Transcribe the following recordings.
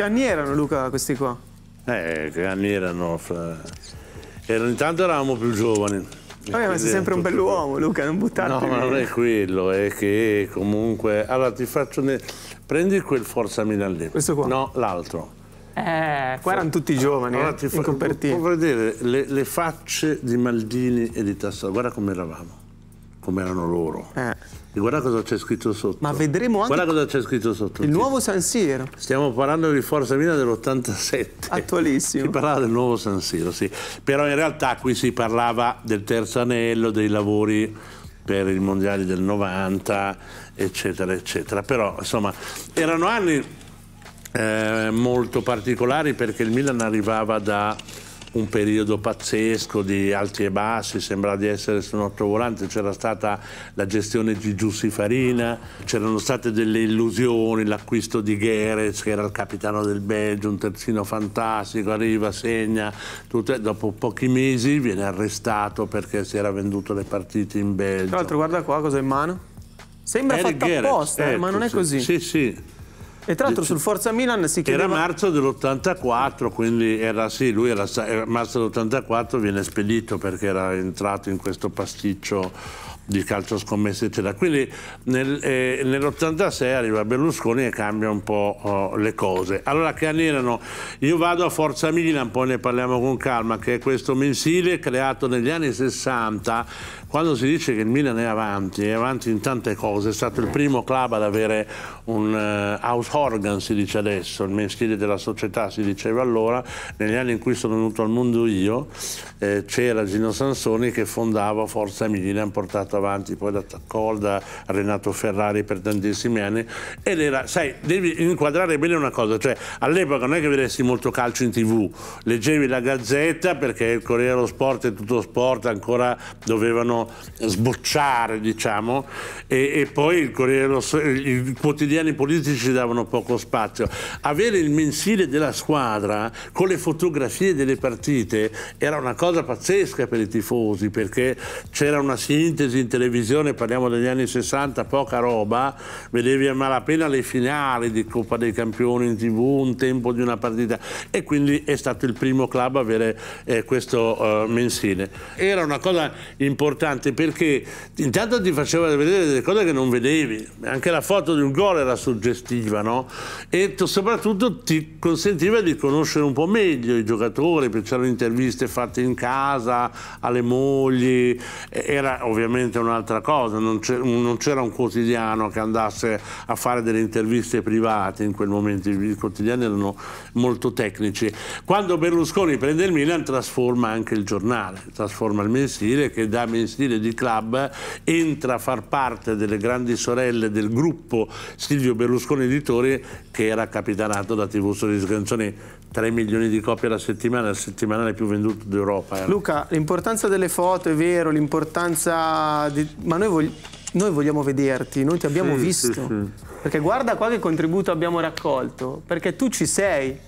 Che anni erano Luca questi qua? Eh, che anni erano? Fra... Erano, intanto eravamo più giovani. Vabbè, ma sei sempre un bell'uomo, Luca, non buttarti No, ma non è quello, è che comunque... Allora ti faccio... Ne... Prendi quel Forza Milan lì. Questo qua? No, l'altro. Eh, qua erano tutti giovani, Allora eh, ti in fa... copertina. Puoi vedere le, le facce di Maldini e di Tassaro. Guarda come eravamo, come erano loro. Eh, E guarda cosa c'è scritto sotto. Ma vedremo anche Guarda cosa c'è scritto sotto. il nuovo San Siro, Stiamo parlando di Forza Milan dell'87. attualissimo. Si parlava del nuovo San Siro, sì. Però in realtà qui si parlava del terzo anello, dei lavori per i mondiali del 90, eccetera, eccetera. Però, insomma, erano anni eh, molto particolari perché il Milan arrivava da un periodo pazzesco di alti e bassi, sembrava di essere su un ottovolante, c'era stata la gestione di Giussi Farina, c'erano state delle illusioni, l'acquisto di Gerez che era il capitano del Belgio, un terzino fantastico, arriva, segna, tutto, dopo pochi mesi viene arrestato perché si era venduto le partite in Belgio. Tra l'altro guarda qua cosa ha in mano. Sembra Eric fatto Gerets, apposta, eh, ma non è sì. così. Sì, sì. E tra l'altro sul Forza Milan si Era chiedeva... marzo dell'84, quindi era sì, lui era era marzo dell'84 viene spedito perché era entrato in questo pasticcio di calcio scommesse eccetera. Quindi nel, eh, nell'86 arriva Berlusconi e cambia un po' oh, le cose. Allora che anni erano? Io vado a Forza Milan, poi ne parliamo con calma, che è questo mensile creato negli anni 60 quando si dice che il Milan è avanti, è avanti in tante cose, è stato il primo club ad avere un eh, house organ, si dice adesso, il mensile della società si diceva allora, negli anni in cui sono venuto al mondo io eh, c'era Gino Sansoni che fondava Forza Milan, portato avanti poi da Taccol, da Renato Ferrari per tantissimi anni ed era, sai, devi inquadrare bene una cosa, cioè all'epoca non è che vedessi molto calcio in tv, leggevi la Gazzetta perché il Corriere dello Sport e tutto sport ancora dovevano sbocciare, diciamo, e, e poi dello i quotidiani politici davano poco spazio. Avere il mensile della squadra con le fotografie delle partite era una cosa pazzesca per i tifosi perché c'era una sintesi in televisione, parliamo degli anni 60, poca roba, vedevi a malapena le finali di Coppa dei Campioni in tv, un tempo di una partita e quindi è stato il primo club a avere eh, questo eh, mensile. Era una cosa importante perché intanto ti faceva vedere delle cose che non vedevi, anche la foto di un gol era suggestiva, no? E soprattutto ti consentiva di conoscere un po' meglio i giocatori, c'erano interviste fatte in casa, alle mogli, era ovviamente un'altra cosa, non c'era un quotidiano che andasse a fare delle interviste private in quel momento, i quotidiani erano molto tecnici. Quando Berlusconi prende il Milan trasforma anche il giornale, trasforma il mensile che da mensile di club entra a far parte delle grandi sorelle del gruppo Silvio Berlusconi Editori che era capitanato da TV Sorrisi Canzoni 3 milioni di copie alla settimana, il settimanale più venduto d'Europa. era. Luca, l'importanza delle foto è vero, l'importanza di... ma noi, vogli- noi vogliamo vederti, noi ti abbiamo Sì, visto. sì, sì. Perché guarda qua che contributo abbiamo raccolto, perché tu ci sei,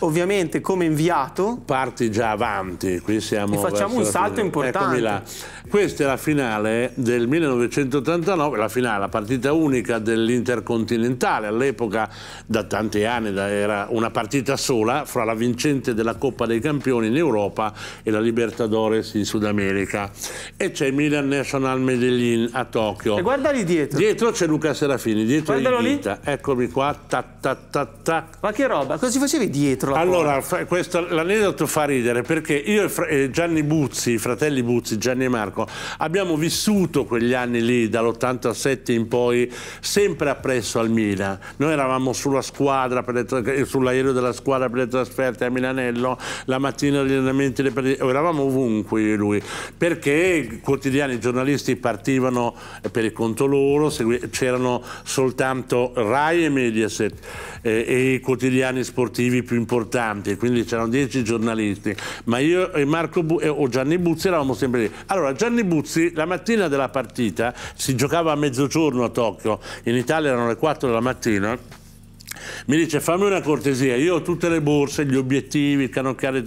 ovviamente come inviato, parti già avanti, qui siamo E facciamo un salto importante. Questa è la finale del 1989, la finale, la partita unica dell'Intercontinentale, all'epoca da tanti anni era una partita sola fra la vincente della Coppa dei Campioni in Europa e la Libertadores in Sud America. E c'è il Milan National Medellin a Tokyo. e guarda lì dietro. Dietro c'è Luca Serafini, dietro Guardalo lì. Eccomi qua, tac tac tac tac. Ma che roba, cosa ci facevi dietro la Allora, fa- questo- l'aneddoto fa ridere perché io e Gianni Buzzi, i fratelli Buzzi, Gianni e Marco, abbiamo vissuto quegli anni lì, dall'87 in poi, sempre appresso al Milan. Noi eravamo sulla squadra, le sull'aereo della squadra per le trasferte a Milanello, la mattina gli allenamenti, eravamo ovunque io e lui, perché quotidiani, giornalisti partivano per il conto loro, c'erano soltanto Rai e Mediaset eh, e i quotidiani sportivi più importanti, quindi c'erano dieci giornalisti, ma io e Marco Bu- e- o Gianni Buzzi eravamo sempre lì. Allora Gianni Buzzi la mattina della partita si giocava a mezzogiorno a Tokyo, in Italia erano le 4 della mattina. Mi dice fammi una cortesia, io ho tutte le borse, gli obiettivi, il canocchiale,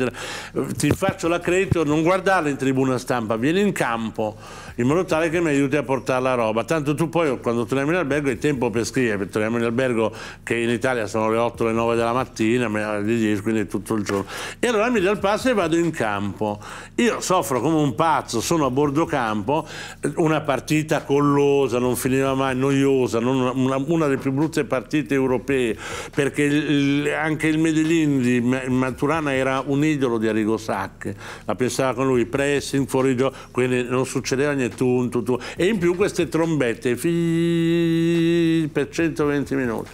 ti faccio l'accredito, non guardarla in tribuna stampa, vieni in campo in modo tale che mi aiuti a portare la roba. Tanto tu poi quando torniamo in albergo hai tempo per scrivere, torniamo in albergo che in Italia sono le 8 le 9 della mattina, alle 10, quindi tutto il giorno. E allora mi do il passo e vado in campo. Io soffro come un pazzo, sono a bordo campo, una partita collosa, non finiva mai, noiosa, una, una, delle più brutte partite europee, perché il, anche il Medellin di Maturana era un idolo di Arrigo Sacche, la pensava con lui, pressing, fuori gioco, quindi non succedeva niente tu, tu, tu. e in più queste trombette per 120 minuti.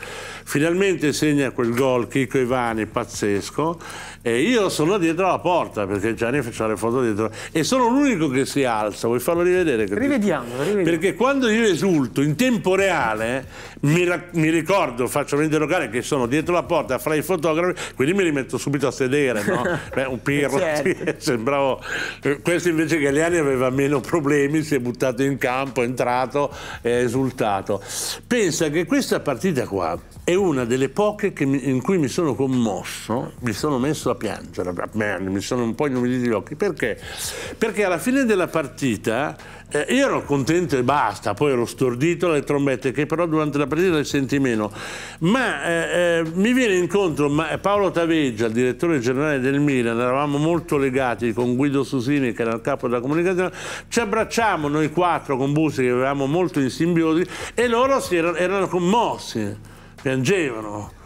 Finalmente segna quel gol Chico Ivani pazzesco e io sono dietro la porta perché Gianni faceva le foto dietro e sono l'unico che si alza. Vuoi farlo rivedere? Rivediamo, rivediamo. Perché quando io esulto in tempo reale mi, mi ricordo, faccio mente locale che sono dietro la porta fra i fotografi, quindi mi rimetto subito a sedere, no? Beh, un pirro, certo. sembravo... Questo invece Galliani aveva meno problemi, si è buttato in campo, è entrato e ha esultato. Pensa che questa partita qua è una delle poche mi, in cui mi sono commosso, mi sono messo a piangere, mi sono un po' inumiditi gli occhi. Perché? Perché alla fine della partita eh, io ero contento e basta, poi ero stordito dalle trombette che però durante la partita le senti meno. Ma eh, eh, mi viene incontro ma, Paolo Taveggia, il direttore generale del Milan, eravamo molto legati con Guido Susini che era il capo della comunicazione, ci abbracciamo noi quattro con Busi che avevamo molto in simbiosi e loro erano, erano commossi piangevano.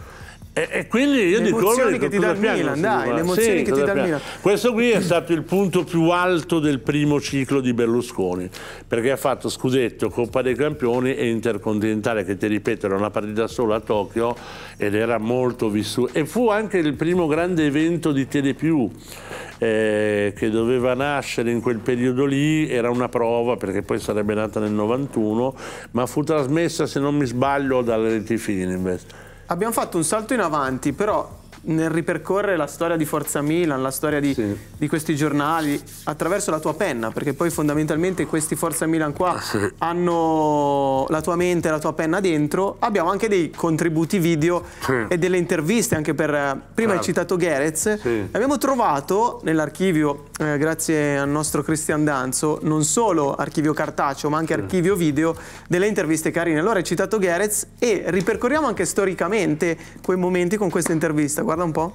E, e, quindi io le dico che ti dà il Milan, dai, le emozioni sì, che ti dà il Milan. Questo qui è stato il punto più alto del primo ciclo di Berlusconi, perché ha fatto scudetto, Coppa dei Campioni e Intercontinentale, che ti ripeto era una partita sola a Tokyo ed era molto vissuto. E fu anche il primo grande evento di Telepiù. Eh, che doveva nascere in quel periodo lì, era una prova perché poi sarebbe nata nel 91, ma fu trasmessa se non mi sbaglio dalle reti Fininvest. Abbiamo fatto un salto in avanti, però nel ripercorrere la storia di Forza Milan, la storia di, sì. di, questi giornali, attraverso la tua penna, perché poi fondamentalmente questi Forza Milan qua sì. hanno la tua mente e la tua penna dentro, abbiamo anche dei contributi video sì. e delle interviste, anche per... Prima hai certo. citato Gerez, abbiamo trovato nell'archivio, eh, grazie al nostro Cristian Danzo, non solo archivio cartaceo, ma anche archivio video, delle interviste carine. Allora hai citato Gerez e ripercorriamo anche storicamente quei momenti con questa intervista. Guarda un po'.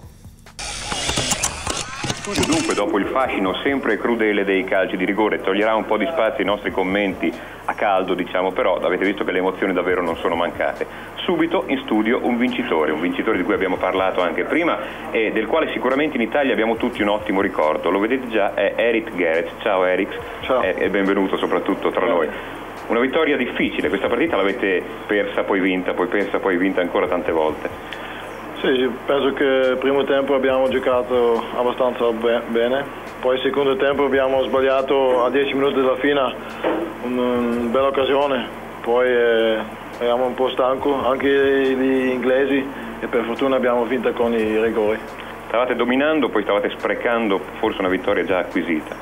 Dunque, dopo il fascino sempre crudele dei calci di rigore, toglierà un po' di spazio ai nostri commenti a caldo, diciamo, però avete visto che le emozioni davvero non sono mancate. Subito in studio un vincitore, un vincitore di cui abbiamo parlato anche prima e del quale sicuramente in Italia abbiamo tutti un ottimo ricordo. Lo vedete già, è Eric Gerets. Ciao Eric Ciao. E, benvenuto soprattutto tra Ciao. noi. Una vittoria difficile, questa partita l'avete persa poi vinta, poi persa poi vinta ancora tante volte. Sì, penso che il primo tempo abbiamo giocato abbastanza bene, poi il secondo tempo abbiamo sbagliato a 10 minuti dalla fine una bella occasione, poi eh, eravamo un po' stanco, anche gli inglesi e per fortuna abbiamo vinto con i rigori. Stavate dominando, poi stavate sprecando forse una vittoria già acquisita.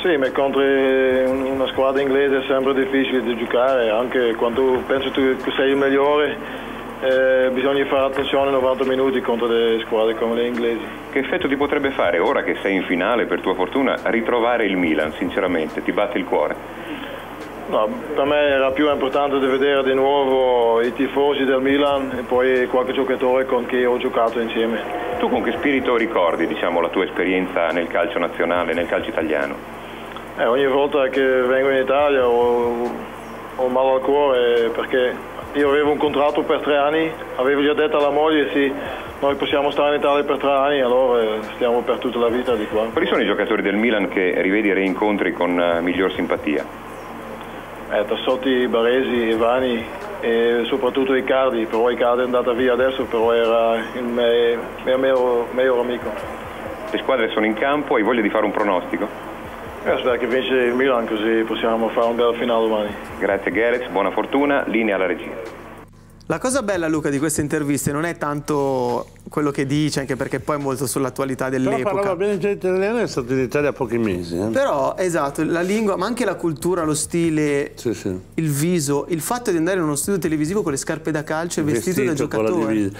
Sì, ma contro una squadra inglese è sempre difficile di giocare, anche quando pensi tu che sei il migliore eh, bisogna fare attenzione 90 minuti contro delle squadre come le inglesi. Che effetto ti potrebbe fare ora che sei in finale, per tua fortuna, ritrovare il Milan, sinceramente? Ti batte il cuore? No, per me era più importante di vedere di nuovo i tifosi del Milan e poi qualche giocatore con chi ho giocato insieme. Tu con che spirito ricordi diciamo, la tua esperienza nel calcio nazionale, nel calcio italiano? Eh, ogni volta che vengo in Italia ho, ho male al cuore perché io avevo un contratto per tre anni, avevo già detto alla moglie sì, noi possiamo stare in Italia per tre anni, allora stiamo per tutta la vita di qua. Quali sono i giocatori del Milan che rivedi e rincontri con uh, miglior simpatia? Eh, Tassotti, Baresi, Ivani e soprattutto Icardi, però Icardi è andata via adesso, però era il mio, mio miglior amico. Le squadre sono in campo, hai voglia di fare un pronostico? Eh, spero che vince il Milan così possiamo fare un bel finale domani. Grazie Gerez, buona fortuna, linea alla regia. La cosa bella Luca di queste interviste non è tanto quello che dice, anche perché poi è molto sull'attualità dell'epoca. Però parlava bene già italiano, è stato in Italia pochi mesi. Eh? Però, esatto, la lingua, ma anche la cultura, lo stile, sì, sì. il viso, il fatto di andare in uno studio televisivo con le scarpe da calcio e vestito, vestito da giocatore.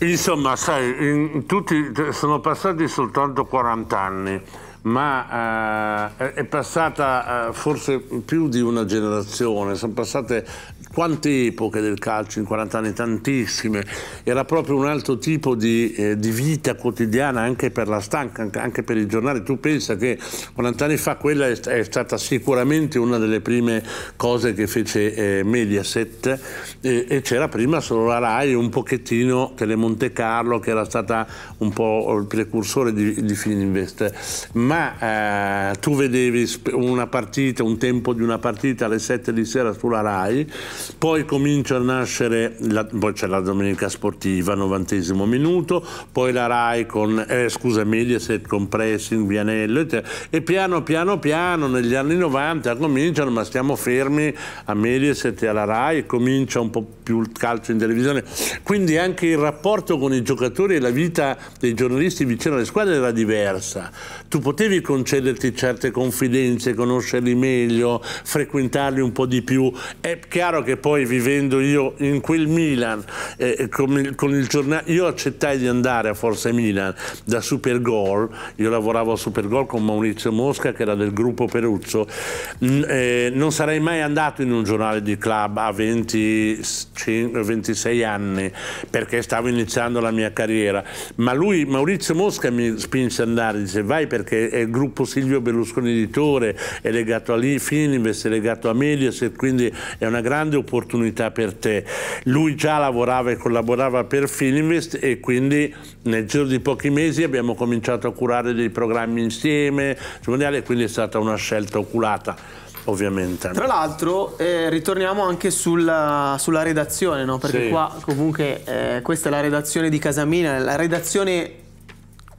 Insomma, sai, in, tutti sono passati soltanto 40 anni ma eh, è passata eh, forse più di una generazione, sono passate quante epoche del calcio in 40 anni, tantissime, era proprio un altro tipo di, eh, di vita quotidiana anche per la stanca, anche per i giornali. Tu pensa che 40 anni fa quella è, è stata sicuramente una delle prime cose che fece eh, Mediaset e c'era prima solo la RAI un pochettino Telemonte Carlo che era stata un po' il precursore di, di Fininvest, ma eh, tu vedevi una partita, un tempo di una partita alle 7 di sera sulla RAI poi comincia a nascere, la, poi c'è la domenica sportiva, novantesimo minuto, poi la RAI con, eh, scusa, Mediaset con Pressing, Vianello, e piano piano piano negli anni 90 cominciano, ma stiamo fermi a Mediaset e alla RAI, comincia un po' più il calcio in televisione, quindi anche il rapporto con i giocatori e la vita dei giornalisti vicino alle squadre era diversa. Tu potevi concederti certe confidenze, conoscerli meglio, frequentarli un po' di più. È chiaro che poi vivendo io in quel Milan, eh, con, il, con, il, giornale, io accettai di andare a Forza Milan da Supergol, io lavoravo a Supergol con Maurizio Mosca che era del gruppo Peruzzo, eh, non sarei mai andato in un giornale di club a 20 26 anni perché stavo iniziando la mia carriera, ma lui, Maurizio Mosca mi spinse ad andare, dice vai perché è il gruppo Silvio Berlusconi editore, è legato a Fininvest, è legato a Mediaset, quindi è una grande opportunità per te. Lui già lavorava e collaborava per Fininvest e quindi nel giro di pochi mesi abbiamo cominciato a curare dei programmi insieme, quindi è stata una scelta oculata ovviamente. Tra l'altro eh, ritorniamo anche sulla, sulla redazione, no? perché sì. qua comunque eh, questa è la redazione di Casamina, la redazione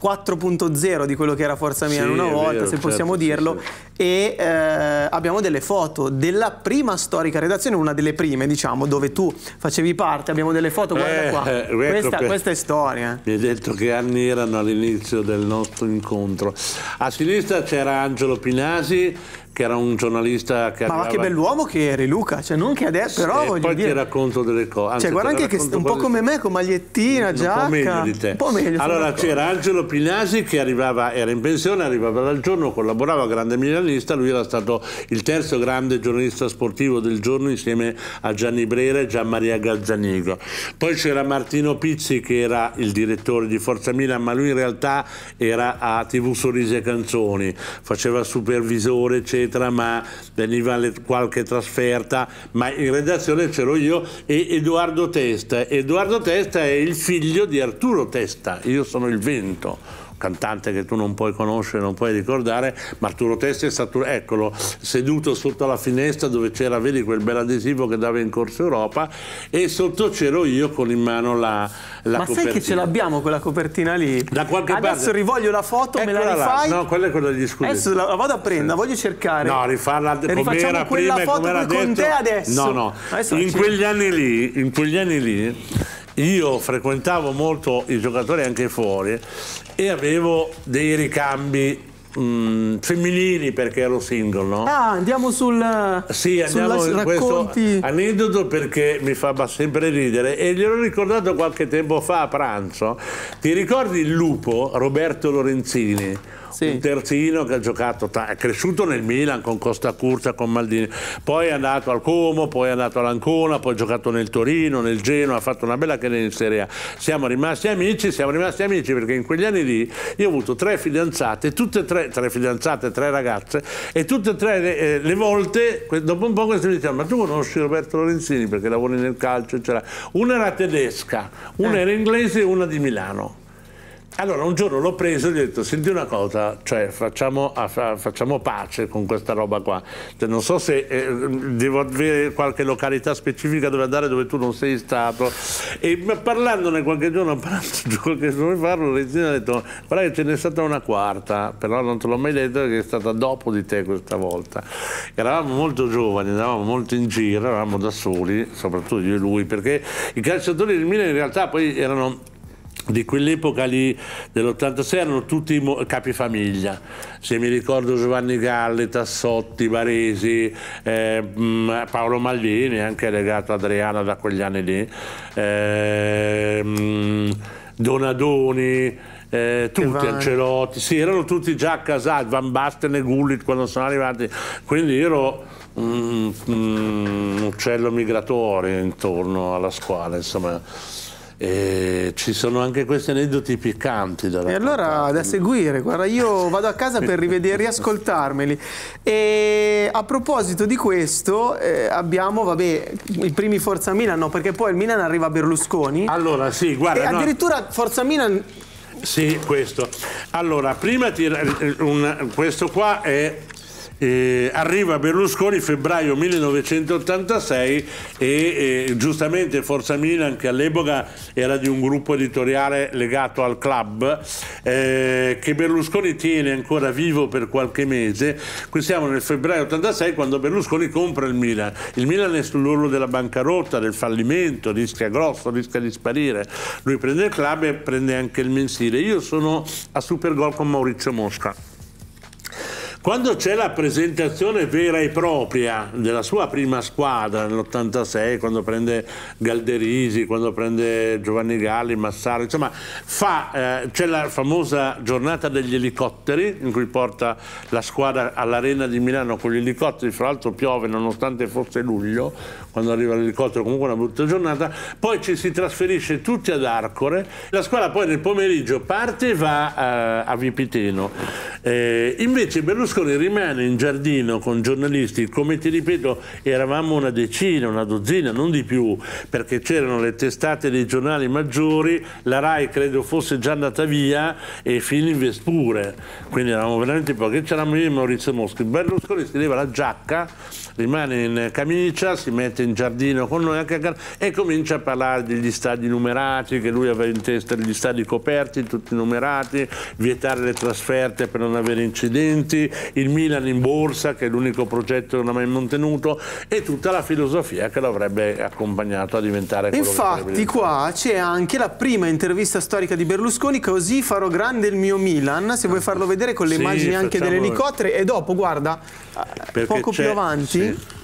4.0 di quello che era Forza Milano sì, una volta, vero, se possiamo certo, dirlo, sì, sì. e eh, abbiamo delle foto della prima storica redazione, una delle prime diciamo, dove tu facevi parte, abbiamo delle foto, guarda eh, qua, ecco questa, questa, è storia. Mi hai detto che anni erano all'inizio del nostro incontro. A sinistra c'era Angelo Pinasi, che era un giornalista che Ma, ma che bell'uomo che eri Luca, cioè non che adesso, però e voglio poi dire... ti racconto delle cose. Anzi, cioè guarda anche che un po' come me, con magliettina, giacca. Un po' meglio di te. Un po' meglio. Allora c'era Angelo Pinasi che arrivava, era in pensione, arrivava dal giorno, collaborava a grande milanista, lui era stato il terzo grande giornalista sportivo del giorno insieme a Gianni Brera e Gian Maria Gazzanigo. Poi c'era Martino Pizzi che era il direttore di Forza Milan, ma lui in realtà era a TV Sorrisi e Canzoni, faceva supervisore eccetera, ma veniva qualche trasferta, ma in redazione c'ero io e Edoardo Testa. Edoardo Testa è il figlio di Arturo Testa, io sono il vento cantante che tu non puoi conoscere, non puoi ricordare, ma Arturo Testi è stato, eccolo, seduto sotto la finestra dove c'era, vedi quel bel adesivo che dava in Corso Europa e sotto c'ero io con in mano la, la ma copertina. sai che ce l'abbiamo quella copertina lì? Da qualche Adesso parte. rivoglio la foto, Eccola me la rifai? Là. No, quella è quella degli scudetti. Adesso la vado a prendere, voglio cercare. No, rifarla come era quella prima con te adesso. No, no, adesso in quegli anni lì, in quegli anni lì io frequentavo molto i giocatori anche fuori e avevo dei ricambi Mm, femminili perché ero single, no? Ah, andiamo sul Sì, andiamo in questo aneddoto perché mi fa sempre ridere e gliel'ho ricordato qualche tempo fa a pranzo. Ti ricordi il lupo Roberto Lorenzini? Sì. un terzino che ha giocato, è cresciuto nel Milan con Costa Curta, con Maldini, poi è andato al Como, poi è andato all'Ancona, poi ha giocato nel Torino, nel Genoa, ha fatto una bella carriera in Serie A. Siamo rimasti amici, siamo rimasti amici perché in quegli anni lì io ho avuto tre fidanzate, tutte e tre, tre fidanzate, tre ragazze e tutte e tre le, eh, le volte, dopo un po' queste mi dicevano ma tu conosci Roberto Lorenzini perché lavori nel calcio, eccetera. Una era tedesca, una eh. era inglese e una di Milano allora un giorno l'ho preso e gli ho detto senti una cosa, cioè facciamo, facciamo pace con questa roba qua, cioè, non so se eh, devo avere qualche località specifica dove andare dove tu non sei stato e parlandone qualche giorno, parlando qualche giorno fa, Lorenzina ha detto guarda che ce n'è stata una quarta, però non te l'ho mai detto che è stata dopo di te questa volta. Eravamo molto giovani, andavamo molto in giro, eravamo da soli, soprattutto io e lui, perché i calciatori del Milan in realtà poi erano di quell'epoca lì dell'86 erano tutti capifamiglia. Se mi ricordo Giovanni Galli, Tassotti, Baresi eh, mm, Paolo Maldini anche legato a Adriano da quegli anni lì eh, Donadoni eh, tutti Ancelotti sì erano tutti già a casati Van Basten e Gullit quando sono arrivati. Quindi ero un, un uccello migratorio intorno alla squadra insomma e ci sono anche questi aneddoti piccanti da E allora da seguire, guarda io vado a casa per rivedere, riascoltarmeli. E a proposito di questo eh, abbiamo, vabbè, i primi Forza Milan, no, perché poi il Milan arriva a Berlusconi. Allora sì, guarda. E addirittura no. Forza Milan sì, questo. Allora, prima ti, un, questo qua è eh, arriva Berlusconi febbraio 1986 e eh, giustamente Forza Milan che all'epoca era di un gruppo editoriale legato al club eh, che Berlusconi tiene ancora vivo per qualche mese qui siamo nel febbraio 86 quando Berlusconi compra il Milan. Il Milan è sull'orlo della bancarotta del fallimento rischia grosso rischia di sparire. Lui prende il club e prende anche il mensile. Io sono a Supergol con Maurizio Mosca quando c'è la presentazione vera e propria della sua prima squadra nell'86, quando prende Galderisi, quando prende Giovanni Galli, Massaro, insomma, eh, c'è la famosa giornata degli elicotteri in cui porta la squadra all'arena di Milano con gli elicotteri, fra l'altro piove nonostante fosse luglio, quando arriva l'elicottero comunque una brutta giornata, poi ci si trasferisce tutti ad Arcore, la squadra poi nel pomeriggio parte e va eh, a Vipiteno. Eh, invece Berlusconi rimane in giardino con giornalisti, come ti ripeto, eravamo una decina, una dozzina, non di più, perché c'erano le testate dei giornali maggiori, la RAI credo fosse già andata via e Fininvest pure, quindi eravamo veramente pochi. C'eravamo io e Maurizio Moschi. Berlusconi si leva la giacca, rimane in camicia, si mette in giardino con noi e comincia a parlare degli stadi numerati, che lui aveva in testa gli stadi coperti, tutti numerati, vietare le trasferte per non avere incidenti, il Milan in borsa che è l'unico progetto che non ha mai mantenuto e tutta la filosofia che lo avrebbe accompagnato a diventare quello Infatti qua c'è anche la prima intervista storica di Berlusconi così farò grande il mio Milan se vuoi farlo vedere con le sì, immagini anche dell'elicottero e dopo guarda poco più avanti. sì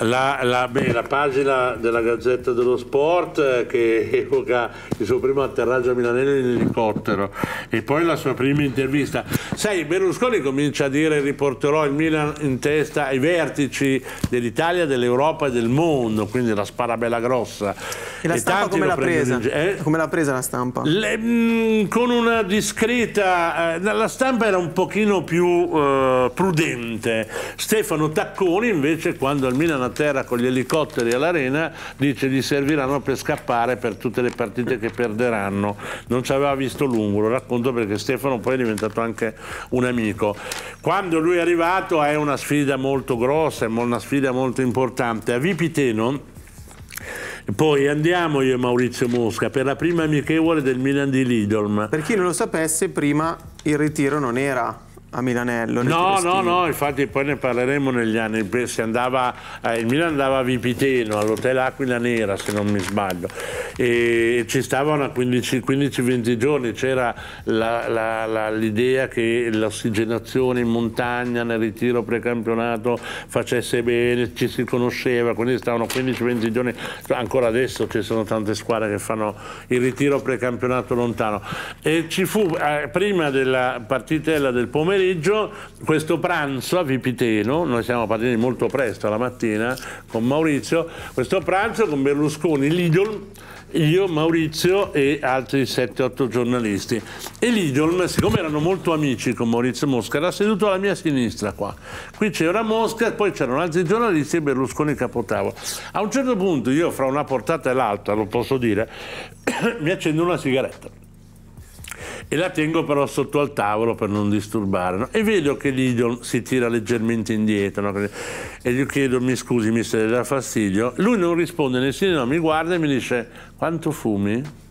la, la, beh, la, pagina della Gazzetta dello Sport eh, che evoca il suo primo atterraggio a Milanello in elicottero e poi la sua prima intervista. Sai, Berlusconi comincia a dire riporterò il Milan in testa ai vertici dell'Italia, dell'Europa e del mondo, quindi la spara bella grossa. E la e stampa come l'ha presa? Eh? Come l'ha presa la stampa? Le, mh, mm, con una discreta... Eh, la stampa era un pochino più eh, prudente. Stefano Tacconi invece quando al Milan a terra con gli elicotteri all'arena, dice gli serviranno per scappare per tutte le partite che perderanno. Non ci aveva visto lungo, lo racconto perché Stefano poi è diventato anche un amico. Quando lui è arrivato è una sfida molto grossa, è una sfida molto importante. A Vipiteno poi andiamo io e Maurizio Mosca per la prima amichevole del Milan di Lidolm. Per chi non lo sapesse, prima il ritiro non era a Milanello. No, no, no, infatti poi ne parleremo negli anni. Andava, eh, il Milan andava a Vipiteno, all'hotel Aquila Nera se non mi sbaglio, e ci stavano 15-20 giorni, c'era l'idea che l'ossigenazione in montagna nel ritiro precampionato facesse bene, ci si conosceva, quindi stavano 15-20 giorni, ancora adesso ci sono tante squadre che fanno il ritiro precampionato lontano. E ci fu, eh, prima della partitella del pomeriggio, pomeriggio questo pranzo a Vipiteno, noi siamo partiti molto presto la mattina con Maurizio, questo pranzo con Berlusconi, Lidl, io, Maurizio e altri 7-8 giornalisti. E Lidl, siccome erano molto amici con Maurizio Mosca, era seduto alla mia sinistra qua. Qui c'era Mosca, poi c'erano altri giornalisti e Berlusconi capotavo. A un certo punto io, fra una portata e l'altra, lo posso dire, mi accendo una sigaretta e la tengo però sotto al tavolo per non disturbare. No? E vedo che Lidl si tira leggermente indietro no? e gli chiedo mi scusi mi se le dà fastidio. Lui non risponde né sì no, mi guarda e mi dice quanto fumi?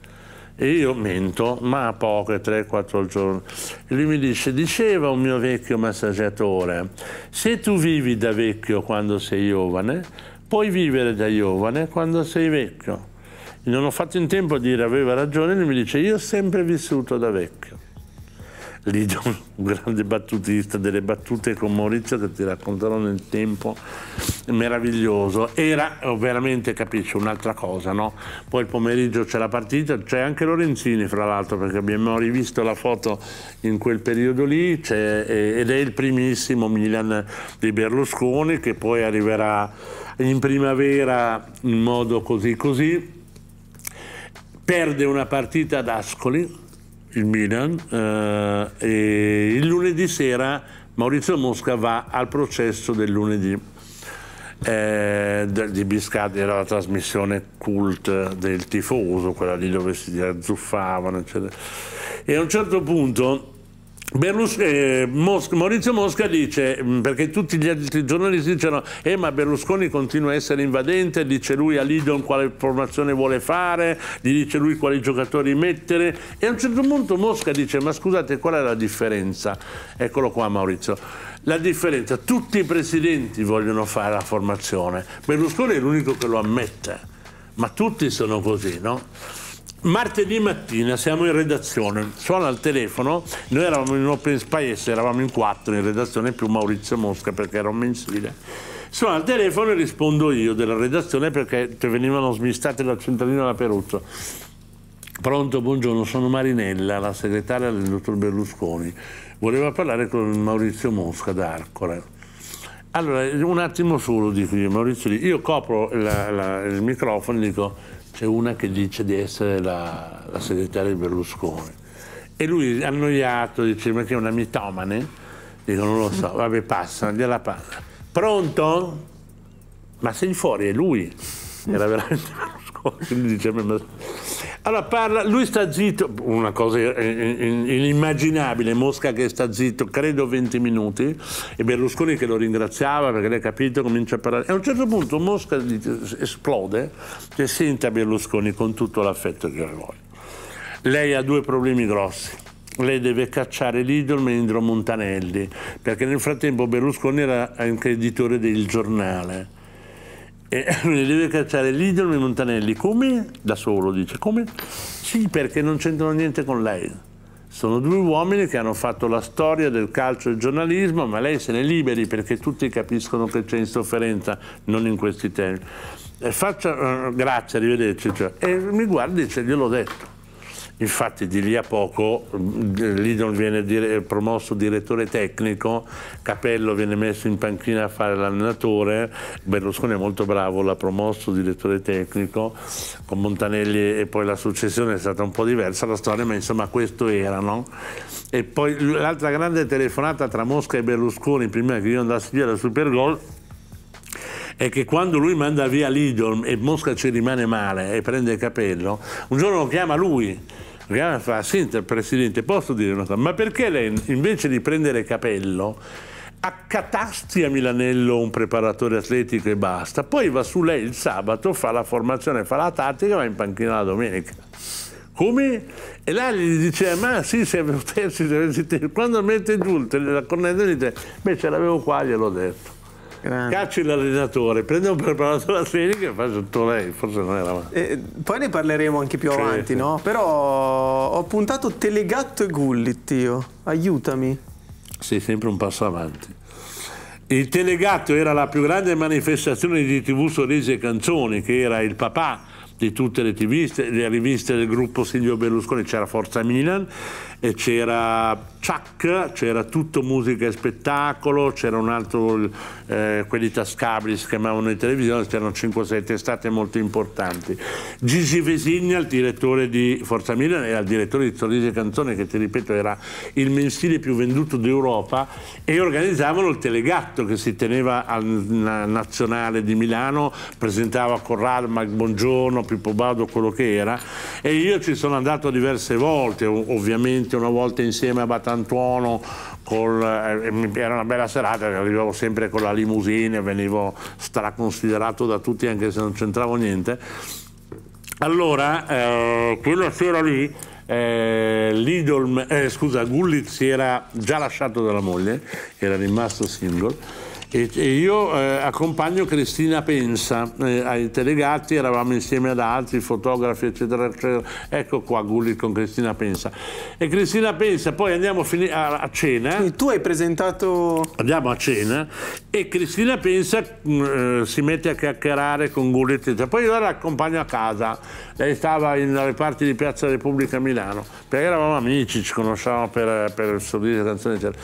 E io mento, ma poco, 3-4 al giorno. E lui mi dice, diceva un mio vecchio massaggiatore, se tu vivi da vecchio quando sei giovane, puoi vivere da giovane quando sei vecchio. Non ho fatto in tempo a dire aveva ragione, lui mi dice, io ho sempre vissuto da vecchio. Lido, un grande battutista, delle battute con Maurizio che ti racconterò nel tempo, meraviglioso. Era oh, veramente, capisci, un'altra cosa, no? Poi il pomeriggio c'è la partita, c'è anche Lorenzini fra l'altro perché abbiamo rivisto la foto in quel periodo lì ed è il primissimo Milan di Berlusconi che poi arriverà in primavera in modo così così. Perde una partita ad Ascoli, il Milan eh, e il lunedì sera Maurizio Mosca va al processo del lunedì. Eh, di Biscatti era la trasmissione cult del tifoso quella lì dove si azzuffavano eccetera. E a un certo punto Berlus- eh, Mosca, Maurizio Mosca dice, mm, perché tutti gli altri giornalisti dicono eh, ma Berlusconi continua a essere invadente, dice lui a Lidon quale formazione vuole fare, gli dice lui quali giocatori mettere e a un certo punto Mosca dice ma scusate qual è la differenza? Eccolo qua Maurizio. La differenza, tutti i presidenti vogliono fare la formazione, Berlusconi è l'unico che lo ammette, ma tutti sono così, no? Martedì mattina siamo in redazione, suona il telefono, noi eravamo in Open Space, eravamo in quattro in redazione più Maurizio Mosca perché era un mensile. Suona il telefono e rispondo io della redazione perché venivano smistate dal centralino da Peruzzo. Pronto, buongiorno, sono Marinella, la segretaria del dottor Berlusconi. Voleva parlare con Maurizio Mosca d'Arcore. Allora, un attimo solo, dico io, Maurizio, io copro la, la, il microfono e dico c'è una che dice di essere la, la segretaria di Berlusconi. E lui annoiato dice, ma che è una mitomane? Dico, non lo so, vabbè passa, gliela passa. Pronto? Ma sei fuori, è lui. Era veramente Berlusconi. Quindi dice, ma... Allora parla, lui sta zitto, una cosa inimmaginabile, Mosca che sta zitto, credo 20 minuti, e Berlusconi che lo ringraziava perché lei capito, comincia a parlare. E a un certo punto Mosca esplode e sente a Berlusconi con tutto l'affetto che vuole. Lei ha due problemi grossi. Lei deve cacciare l'idolo Menindro Montanelli, perché nel frattempo Berlusconi era anche editore del giornale e ne deve cacciare l'idolo e Montanelli. Come? Da solo, dice. Come? Sì, perché non c'entrano niente con lei. Sono due uomini che hanno fatto la storia del calcio e del giornalismo, ma lei se ne liberi perché tutti capiscono che c'è insofferenza, non in questi termini. E faccia, uh, grazie, arrivederci. Cioè. E mi guarda e dice, gliel'ho detto. Infatti di lì a poco Lidon viene dire, promosso direttore tecnico, Capello viene messo in panchina a fare l'allenatore, Berlusconi è molto bravo, l'ha promosso direttore tecnico, con Montanelli e poi la successione è stata un po' diversa la storia, ma insomma questo era. No? E poi l'altra grande telefonata tra Mosca e Berlusconi prima che io andassi via da Supergol è che quando lui manda via Lidl e Mosca ci rimane male e prende Capello, un giorno lo chiama lui Rihanna fa, senta Presidente, posso dire una cosa, ma perché lei invece di prendere Capello accatasti a Milanello un preparatore atletico e basta, poi va su lei il sabato, fa la formazione, fa la tattica va in panchina la domenica. Come? E là gli dice, ma sì, se, se, quando mette giù la cornetta dice, beh ce l'avevo qua, gliel'ho detto. Grande. Cacci l'allenatore, prende un preparatore atletico e fa tutto lei, forse non era male. Eh, poi ne parleremo anche più avanti, sì. no? Però ho puntato Telegatto e Gullit, io. Aiutami. Sei sempre un passo avanti. Il Telegatto era la più grande manifestazione di TV sorrisi e canzoni, che era il papà di tutte le, TV, le riviste del gruppo Silvio Berlusconi, c'era Forza Milan c'era Chuck, c'era tutto musica e spettacolo, c'era un altro, eh, quelli tascabili si chiamavano in televisione, c'erano 5-6 testate molto importanti. Gigi Vesigna, il direttore di Forza Milan, era il direttore di Sorrisi e Canzone, che ti ripeto era il mensile più venduto d'Europa, e organizzavano il Telegatto che si teneva al Nazionale di Milano, presentava Corrado, Mac Bongiorno, Pippo Baudo, quello che era, e io ci sono andato diverse volte, ovviamente presente una volta insieme a Batantuono, col, eh, era una bella serata, arrivavo sempre con la limousine, venivo straconsiderato da tutti anche se non c'entravo niente. Allora, eh, quella sera lì, eh, Lidl, eh, scusa, Gullit si era già lasciato dalla moglie, era rimasto single e, e io eh, accompagno Cristina Pensa eh, ai delegati, eravamo insieme ad altri fotografi eccetera eccetera, ecco qua Gulli con Cristina Pensa. E Cristina Pensa, poi andiamo a, a cena. Quindi tu hai presentato... Andiamo a cena e Cristina Pensa mh, mm, eh, si mette a chiacchierare con Gulli eccetera. Poi io la accompagno a casa, lei stava in, dalle parti di Piazza Repubblica a Milano, perché eravamo amici, ci conosciavamo per, per il sorriso canzoni eccetera.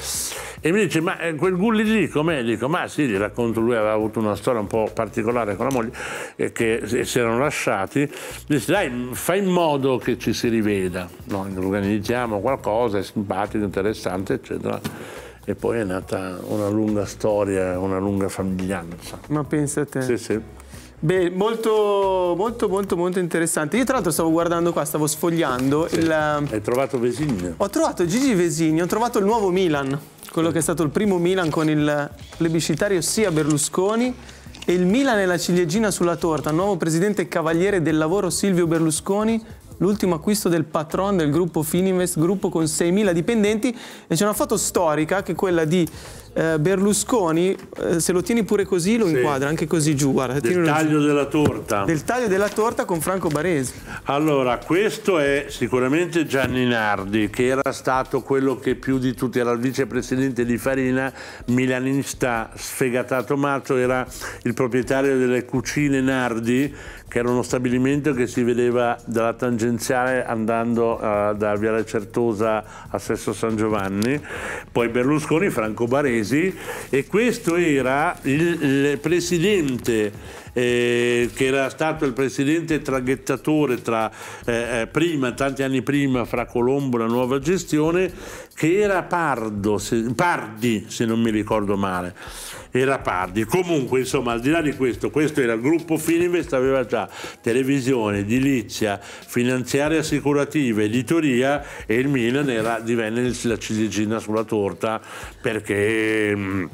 E mi dice, ma eh, quel Gulli lì com'è? Dico, ma sì, gli racconto, lui aveva avuto una storia un po' particolare con la moglie, e che si erano lasciati, dice dai fai in modo che ci si riveda, no, organizziamo qualcosa, è simpatico, interessante, eccetera. E poi è nata una lunga storia, una lunga famiglianza. Ma pensa a te. Sì, sì. Beh, molto, molto, molto, molto interessante. Io tra l'altro stavo guardando qua, stavo sfogliando sì. il... Hai trovato Vesigno? Ho trovato Gigi Vesigno, ho trovato il nuovo Milan quello che è stato il primo Milan con il plebiscitario sia Berlusconi e il Milan e la ciliegina sulla torta, nuovo presidente e cavaliere del lavoro Silvio Berlusconi, l'ultimo acquisto del patron del gruppo Fininvest, gruppo con 6.000 dipendenti. E c'è una foto storica che è quella di eh, Berlusconi, eh, se lo tieni pure così lo sì. inquadra, anche così giù, guarda. Del taglio giù. della torta. Del taglio della torta con Franco Baresi. Allora, questo è sicuramente Gianni Nardi, che era stato quello che più di tutti era il vicepresidente di Farina, milanista sfegatato matto, era il proprietario delle cucine Nardi, che era uno stabilimento che si vedeva dalla tangenziale andando uh, da Viale Certosa a Sesso San Giovanni, poi Berlusconi, Franco Baresi e questo era il, il presidente eh, che era stato il presidente traghettatore tra, eh, eh, prima, tanti anni prima, fra Colombo e la nuova gestione, che era Pardo, se, Pardi, se non mi ricordo male era Pardi. Comunque, insomma, al di là di questo, questo era il gruppo Fininvest, aveva già televisione, edilizia, finanziaria assicurativa, editoria e il Milan era, divenne la ciliegina sulla torta perché... Mh, mm,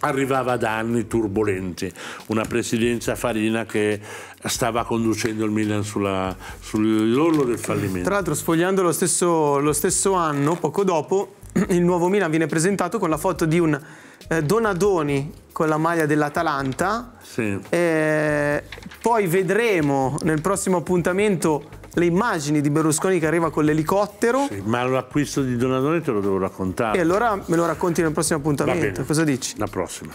arrivava da anni turbolenti, una presidenza Farina che stava conducendo il Milan sull'orlo del fallimento. Tra l'altro sfogliando lo stesso, lo stesso anno, poco dopo, il nuovo Milan viene presentato con la foto di un eh, Donadoni con la maglia dell'Atalanta. Sì. Eh, poi vedremo nel prossimo appuntamento le immagini di Berlusconi che arriva con l'elicottero. Sì, ma l'acquisto di Donadoni te lo devo raccontare. E allora me lo racconti nel prossimo appuntamento. Cosa dici? La prossima.